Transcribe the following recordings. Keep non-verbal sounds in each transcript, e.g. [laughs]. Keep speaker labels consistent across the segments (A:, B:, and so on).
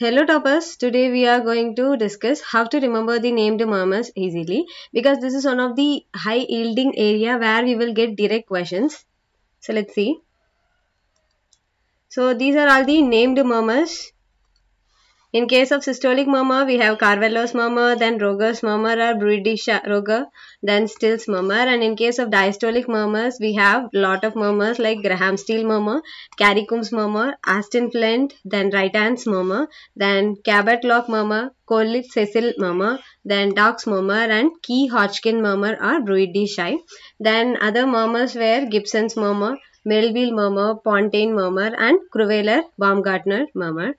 A: Hello toppers, today we are going to discuss how to remember the named murmurs easily because this is one of the high yielding area where we will get direct questions. So let's see. So these are all the named murmurs in case of systolic murmur, we have Carvallo's murmur, then Roger's murmur or Bruidisch Roger, then Still's murmur. And in case of diastolic murmurs, we have lot of murmurs like Graham Steele murmur, Carey Coombs murmur, Austin Flint, then Rytand's murmur, then Cabot-Locke murmur, Coleridge-Cecil murmur, then Dock's murmur and Key-Hodgkin murmur or Bruidisch. Then other murmurs were Gibson's murmur, mill wheel murmur, Pontaine murmur and Cruveilhier-Baumgarten murmur.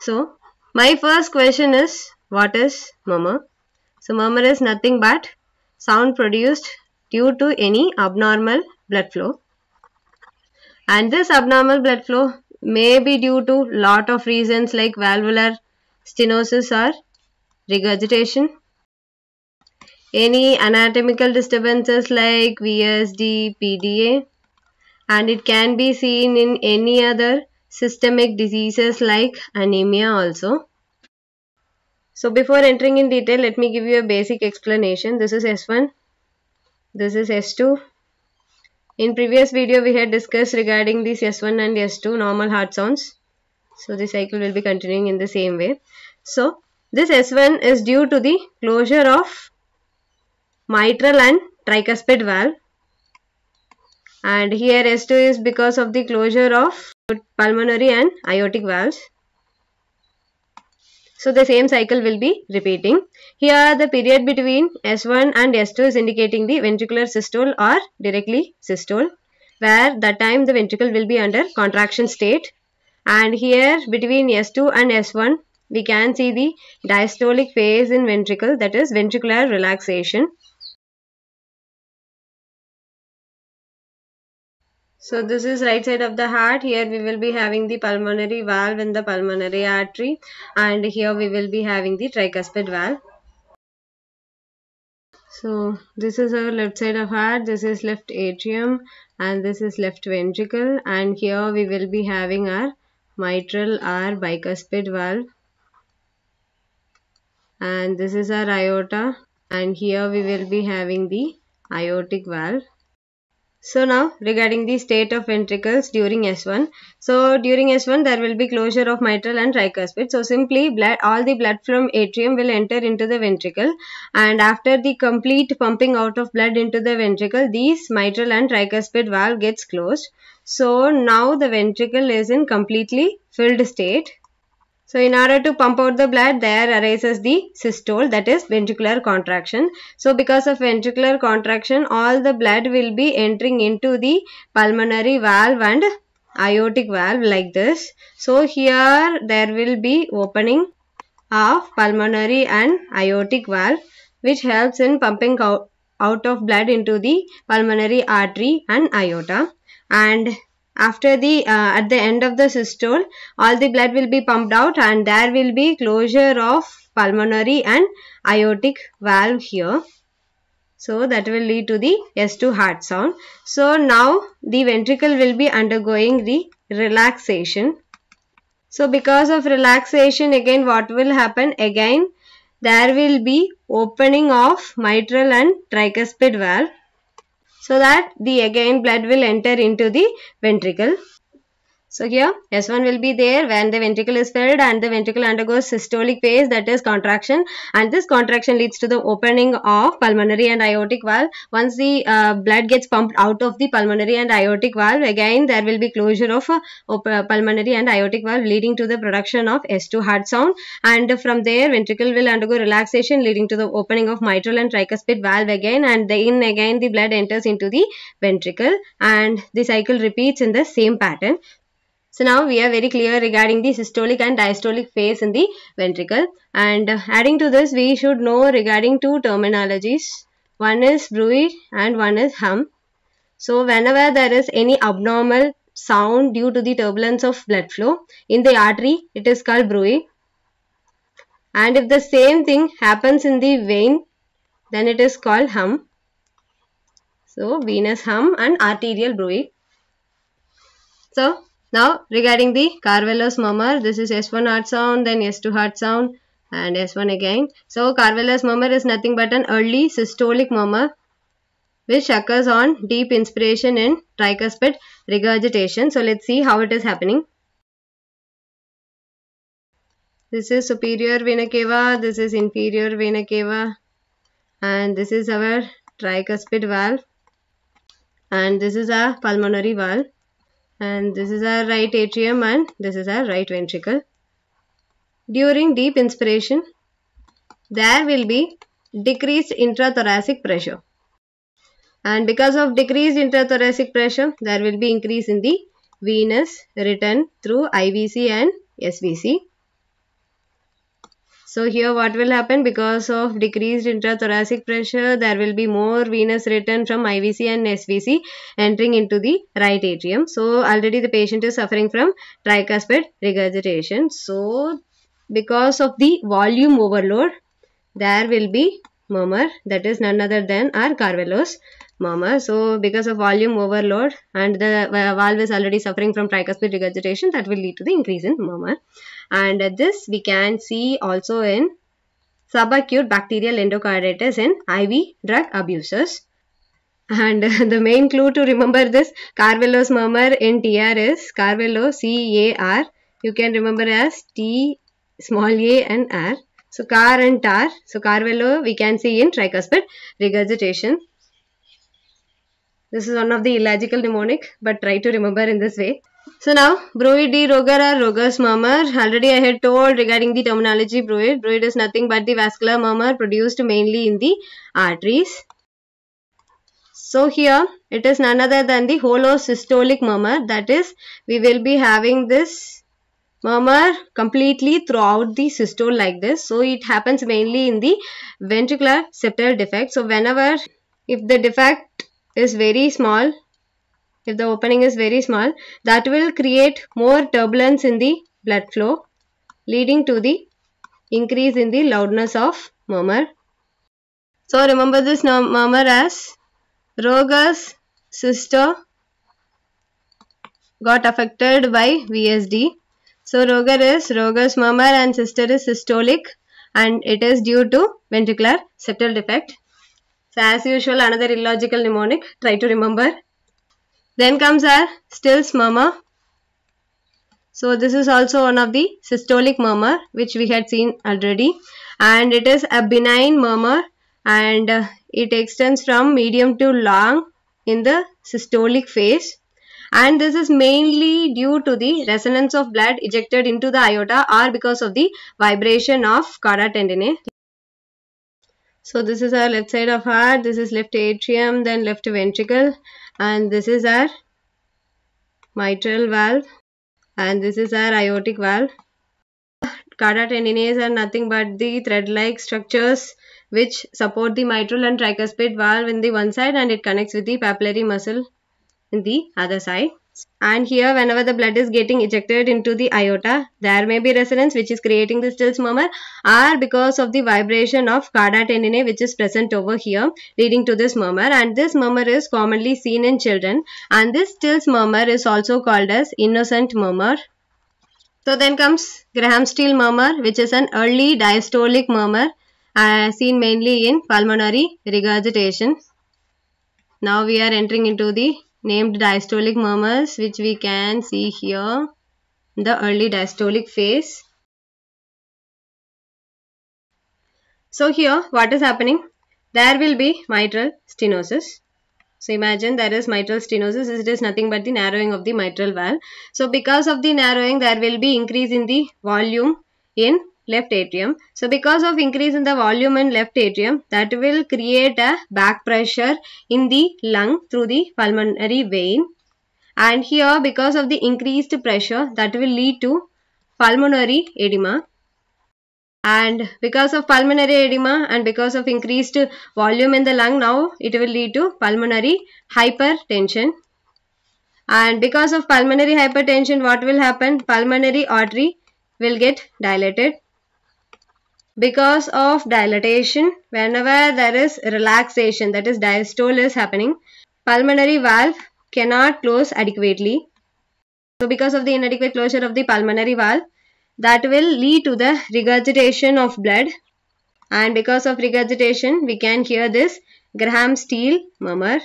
A: So, my first question is, what is murmur? So, murmur is nothing but sound produced due to any abnormal blood flow. And this abnormal blood flow may be due to lot of reasons like valvular stenosis or regurgitation. Any anatomical disturbances like VSD, PDA and it can be seen in any other systemic diseases like anemia also. So before entering in detail, let me give you a basic explanation. This is S1, this is S2. In previous video, we had discussed regarding this S1 and S2 normal heart sounds. So the cycle will be continuing in the same way. So this S1 is due to the closure of mitral and tricuspid valve and here S2 is because of the closure of pulmonary and aortic valves. So the same cycle will be repeating. Here the period between S1 and S2 is indicating the ventricular systole or directly systole where that time the ventricle will be under contraction state and here between S2 and S1 we can see the diastolic phase in ventricle that is ventricular relaxation So this is right side of the heart. Here we will be having the pulmonary valve in the pulmonary artery and here we will be having the tricuspid valve. So this is our left side of heart, this is left atrium and this is left ventricle and here we will be having our mitral or bicuspid valve and this is our aorta and here we will be having the aortic valve. So now regarding the state of ventricles during S1. So during S1 there will be closure of mitral and tricuspid. So simply blood all the blood from atrium will enter into the ventricle and after the complete pumping out of blood into the ventricle these mitral and tricuspid valve gets closed. So now the ventricle is in completely filled state so in order to pump out the blood, there arises the systole that is ventricular contraction. So because of ventricular contraction, all the blood will be entering into the pulmonary valve and aortic valve like this. So here there will be opening of pulmonary and aortic valve which helps in pumping out, out of blood into the pulmonary artery and aorta and after the uh, at the end of the systole all the blood will be pumped out and there will be closure of pulmonary and aortic valve here so that will lead to the S2 heart sound. So now the ventricle will be undergoing the relaxation. So because of relaxation again what will happen? Again there will be opening of mitral and tricuspid valve so that the again blood will enter into the ventricle. So here S1 will be there when the ventricle is filled and the ventricle undergoes systolic phase that is contraction and this contraction leads to the opening of pulmonary and aortic valve. Once the uh, blood gets pumped out of the pulmonary and aortic valve again there will be closure of uh, pulmonary and aortic valve leading to the production of S2 heart sound and from there ventricle will undergo relaxation leading to the opening of mitral and tricuspid valve again and then again the blood enters into the ventricle and the cycle repeats in the same pattern. So now we are very clear regarding the systolic and diastolic phase in the ventricle and adding to this we should know regarding two terminologies. One is bruit and one is hum. So whenever there is any abnormal sound due to the turbulence of blood flow in the artery it is called bruit and if the same thing happens in the vein then it is called hum. So venous hum and arterial bruit. So Now regarding the Carvallo's murmur, this is S1 heart sound, then S2 heart sound and S1 again. So Carvallo's murmur is nothing but an early systolic murmur which occurs on deep inspiration in tricuspid regurgitation. So let's see how it is happening. This is superior vena cava, this is inferior vena cava and this is our tricuspid valve and this is our pulmonary valve and this is our right atrium and this is our right ventricle. During deep inspiration, there will be decreased intrathoracic pressure. And because of decreased intrathoracic pressure, there will be increase in the venous return through IVC and SVC. So here what will happen because of decreased intrathoracic pressure there will be more venous return from IVC and SVC entering into the right atrium. So already the patient is suffering from tricuspid regurgitation. So because of the volume overload there will be murmur that is none other than our Carvallo's murmur. So because of volume overload and the uh, valve is already suffering from tricuspid regurgitation that will lead to the increase in murmur and this we can see also in subacute bacterial endocarditis in IV drug abusers. And [laughs] the main clue to remember this Carvallo's murmur in TR is Carvallo C-A-R. You can remember as T small a and R. So car and tar. So Carvallo we can see in tricuspid regurgitation. This is one of the illogical mnemonic but try to remember in this way. So now Bruit de or Roger's murmur. Already I had told regarding the terminology Bruit. Bruit is nothing but the vascular murmur produced mainly in the arteries. So here it is none other than the holosystolic murmur. That is we will be having this murmur completely throughout the systole like this. So it happens mainly in the ventricular septal defect. So whenever if the defect is very small if the opening is very small that will create more turbulence in the blood flow leading to the increase in the loudness of murmur. So remember this murmur as Roger's sister got affected by VSD. So Roger is Roger's murmur and sister is systolic and it is due to ventricular septal defect. So as usual another illogical mnemonic try to remember then comes our Still's murmur. So this is also one of the systolic murmur which we had seen already and it is a benign murmur and uh, it extends from medium to long in the systolic phase and this is mainly due to the resonance of blood ejected into the aorta or because of the vibration of tendineae. So this is our left side of heart, this is left atrium, then left ventricle and this is our mitral valve and this is our aortic valve. Tendineae are nothing but the thread-like structures which support the mitral and tricuspid valve in the one side and it connects with the papillary muscle in the other side and here whenever the blood is getting ejected into the aorta there may be resonance which is creating the Still's murmur or because of the vibration of tendineae which is present over here leading to this murmur and this murmur is commonly seen in children and this Still's murmur is also called as innocent murmur. So then comes Graham Steele murmur which is an early diastolic murmur uh, seen mainly in pulmonary regurgitation. Now we are entering into the named diastolic murmurs which we can see here the early diastolic phase. So here what is happening? There will be mitral stenosis. So imagine there is mitral stenosis. It is nothing but the narrowing of the mitral valve. So because of the narrowing there will be increase in the volume in left atrium. So because of increase in the volume in left atrium that will create a back pressure in the lung through the pulmonary vein. And here because of the increased pressure that will lead to pulmonary edema. And because of pulmonary edema and because of increased volume in the lung now it will lead to pulmonary hypertension. And because of pulmonary hypertension what will happen? Pulmonary artery will get dilated because of dilatation whenever there is relaxation that is diastole is happening pulmonary valve cannot close adequately. So because of the inadequate closure of the pulmonary valve, that will lead to the regurgitation of blood. And because of regurgitation we can hear this Graham Steele murmur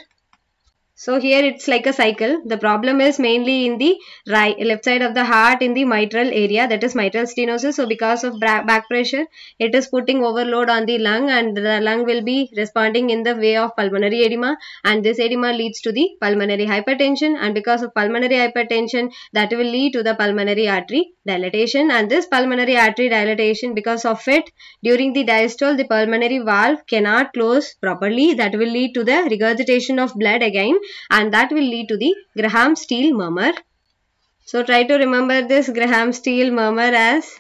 A: so here it's like a cycle. The problem is mainly in the right left side of the heart in the mitral area that is mitral stenosis. So because of back pressure it is putting overload on the lung and the lung will be responding in the way of pulmonary edema. And this edema leads to the pulmonary hypertension. And because of pulmonary hypertension that will lead to the pulmonary artery dilatation. And this pulmonary artery dilatation because of it during the diastole the pulmonary valve cannot close properly. That will lead to the regurgitation of blood again and that will lead to the Graham Steele murmur. So try to remember this Graham Steele murmur as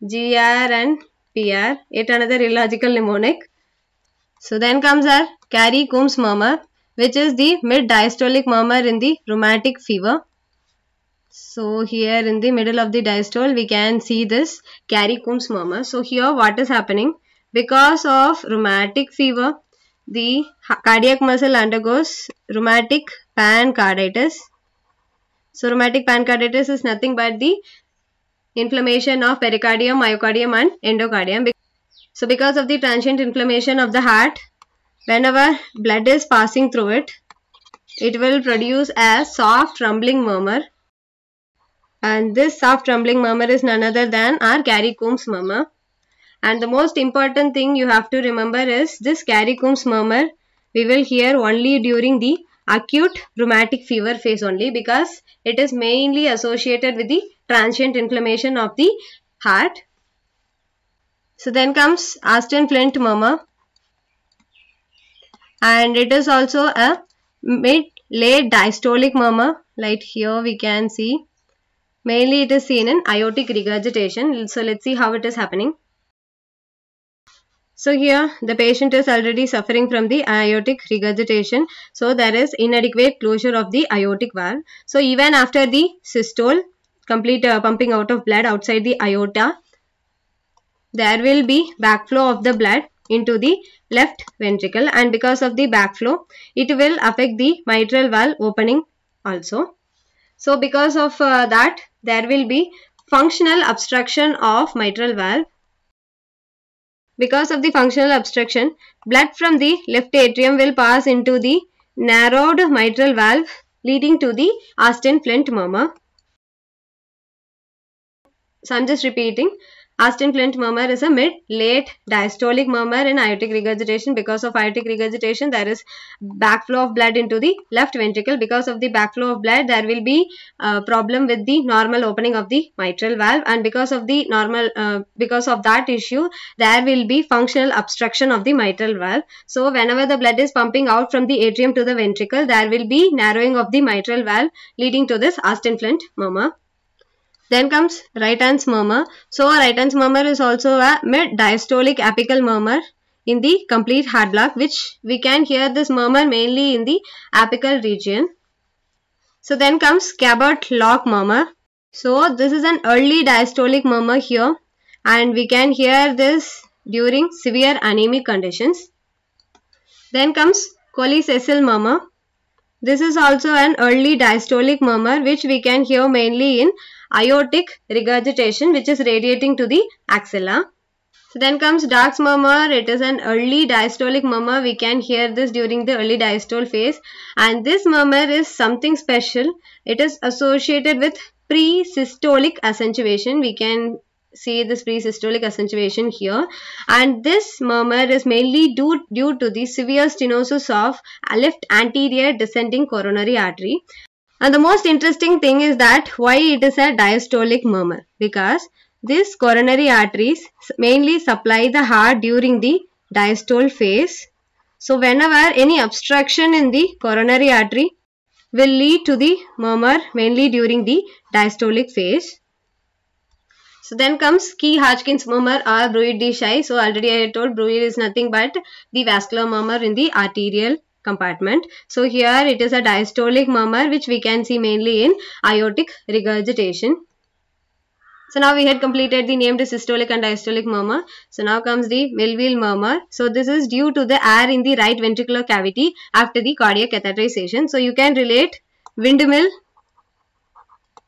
A: GR and PR, yet another illogical mnemonic. So then comes our Carey Coombs murmur which is the mid diastolic murmur in the rheumatic fever. So here in the middle of the diastole we can see this Carey Coombs murmur. So here what is happening? Because of rheumatic fever the cardiac muscle undergoes rheumatic pancarditis. So rheumatic pancarditis is nothing but the inflammation of pericardium, myocardium and endocardium. So because of the transient inflammation of the heart, whenever blood is passing through it, it will produce a soft rumbling murmur. And this soft rumbling murmur is none other than our Carey Coombs murmur. And the most important thing you have to remember is this Carey Coombs murmur we will hear only during the acute rheumatic fever phase only because it is mainly associated with the transient inflammation of the heart. So then comes Austin Flint murmur. And it is also a mid-late diastolic murmur. Like here we can see. Mainly it is seen in aortic regurgitation. So let's see how it is happening so here the patient is already suffering from the aortic regurgitation. So there is inadequate closure of the aortic valve. So even after the systole, complete uh, pumping out of blood outside the aorta, there will be backflow of the blood into the left ventricle and because of the backflow, it will affect the mitral valve opening also. So because of uh, that, there will be functional obstruction of mitral valve because of the functional obstruction, blood from the left atrium will pass into the narrowed mitral valve leading to the Austin Flint murmur. So I'm just repeating. Austin Flint murmur is a mid-late diastolic murmur in aortic regurgitation. Because of aortic regurgitation, there is backflow of blood into the left ventricle. Because of the backflow of blood, there will be a problem with the normal opening of the mitral valve. And because of the normal, uh, because of that issue, there will be functional obstruction of the mitral valve. So whenever the blood is pumping out from the atrium to the ventricle, there will be narrowing of the mitral valve leading to this Austin Flint murmur. Then comes Rytand's murmur. So Rytand's murmur is also a mid-diastolic apical murmur in the complete heart block which we can hear this murmur mainly in the apical region. So then comes Cabot Locke murmur. So this is an early diastolic murmur here and we can hear this during severe anemic conditions. Then comes Cole-Cecil murmur. This is also an early diastolic murmur which we can hear mainly in aortic regurgitation which is radiating to the axilla. So then comes Dock's murmur. It is an early diastolic murmur. We can hear this during the early diastole phase. And this murmur is something special. It is associated with pre-systolic accentuation. We can see this pre-systolic accentuation here. And this murmur is mainly due, due to the severe stenosis of left anterior descending coronary artery. And the most interesting thing is that why it is a diastolic murmur because these coronary arteries mainly supply the heart during the diastole phase. So whenever any obstruction in the coronary artery will lead to the murmur mainly during the diastolic phase. So then comes Key-Hodgkins murmur or Bruit-de So already I told Bruit is nothing but the vascular murmur in the arterial compartment. So here it is a diastolic murmur which we can see mainly in aortic regurgitation. So now we had completed the named systolic and diastolic murmur. So now comes the mill wheel murmur. So this is due to the air in the right ventricular cavity after the cardiac catheterization. So you can relate windmill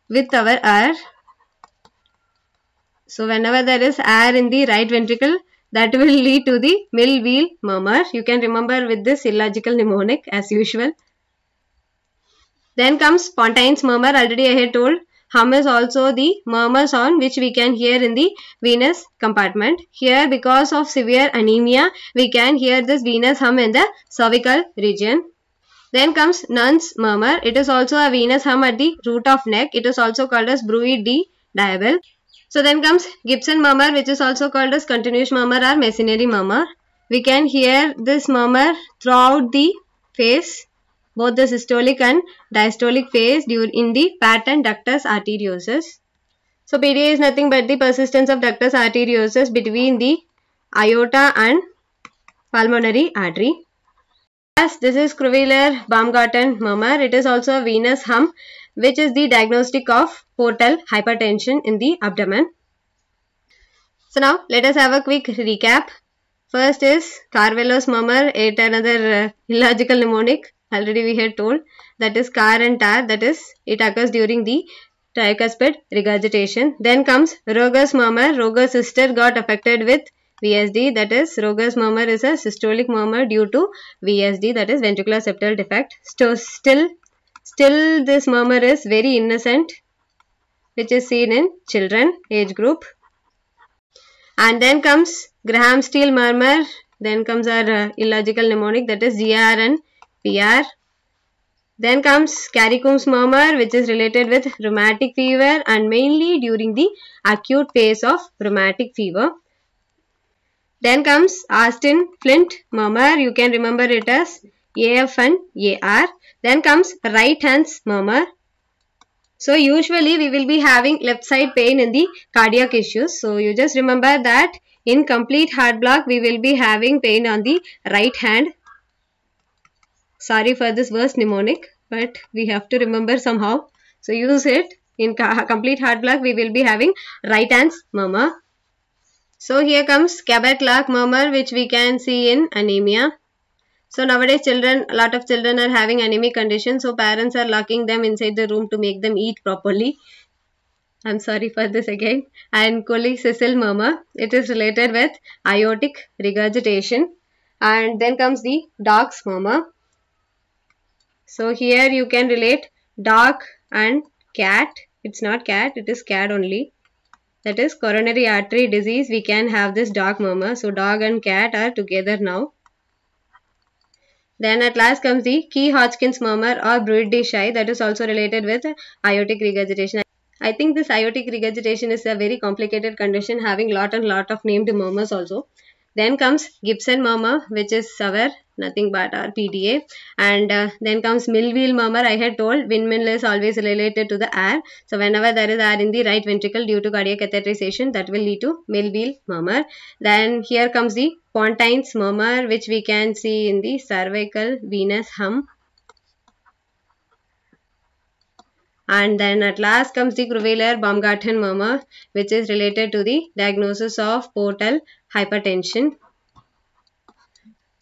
A: with our air. So whenever there is air in the right ventricle, that will lead to the mill wheel murmur. You can remember with this illogical mnemonic as usual. Then comes spontaneous murmur. Already I had told hum is also the murmur sound which we can hear in the venous compartment. Here because of severe anemia, we can hear this venous hum in the cervical region. Then comes Nernst murmur. It is also a venous hum at the root of neck. It is also called as Bruit de Diable. So then comes Gibson murmur which is also called as continuous murmur or machinery murmur. We can hear this murmur throughout the face, both the systolic and diastolic phase in the patent ductus arteriosus. So PDA is nothing but the persistence of ductus arteriosus between the aorta and pulmonary artery. As this is Cruveilhier Baumgarten murmur. It is also a venous hum which is the diagnostic of portal hypertension in the abdomen. So now let us have a quick recap. First is Carvallo's murmur, yet another uh, illogical mnemonic. Already we had told that is car and tar that is it occurs during the tricuspid regurgitation. Then comes Roger's murmur. Roger's sister got affected with VSD that is Roger's murmur is a systolic murmur due to VSD that is ventricular septal defect. So still, still this murmur is very innocent which is seen in children age group. And then comes Graham Steele murmur. Then comes our uh, illogical mnemonic that is GR and PR. Then comes Carey-Coombs murmur which is related with rheumatic fever and mainly during the acute phase of rheumatic fever. Then comes Austin Flint murmur. You can remember it as AF and AR. Then comes right hands murmur. So usually we will be having left side pain in the cardiac issues. So you just remember that in complete heart block we will be having pain on the right hand. Sorry for this worst mnemonic but we have to remember somehow. So use it. In complete heart block we will be having right hands murmur. So here comes Cabot-Clark murmur which we can see in anemia. So nowadays children, a lot of children are having anemic conditions. So parents are locking them inside the room to make them eat properly. I'm sorry for this again. And cholecystectomy murmur. It is related with aortic regurgitation. And then comes the dog's murmur. So here you can relate dog and cat. It's not cat, it is cat only that is coronary artery disease we can have this dog murmur so dog and cat are together now then at last comes the Key-Hodgkins murmur or de Shire that is also related with aortic regurgitation. I think this aortic regurgitation is a very complicated condition having lot and lot of named murmurs also. Then comes Gibson murmur which is our nothing but our PDA and uh, then comes mill wheel murmur I had told windmill is always related to the air. So whenever there is air in the right ventricle due to cardiac catheterization that will lead to mill wheel murmur. Then here comes the Spontaneous murmur which we can see in the cervical venous hum. And then at last comes the Cruveilhier Baumgarten murmur which is related to the diagnosis of portal hypertension.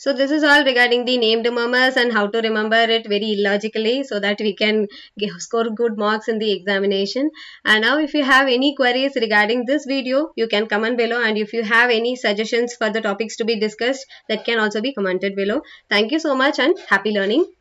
A: So this is all regarding the named murmurs and how to remember it very illogically so that we can score good marks in the examination. And now if you have any queries regarding this video, you can comment below and if you have any suggestions for the topics to be discussed, that can also be commented below. Thank you so much and happy learning.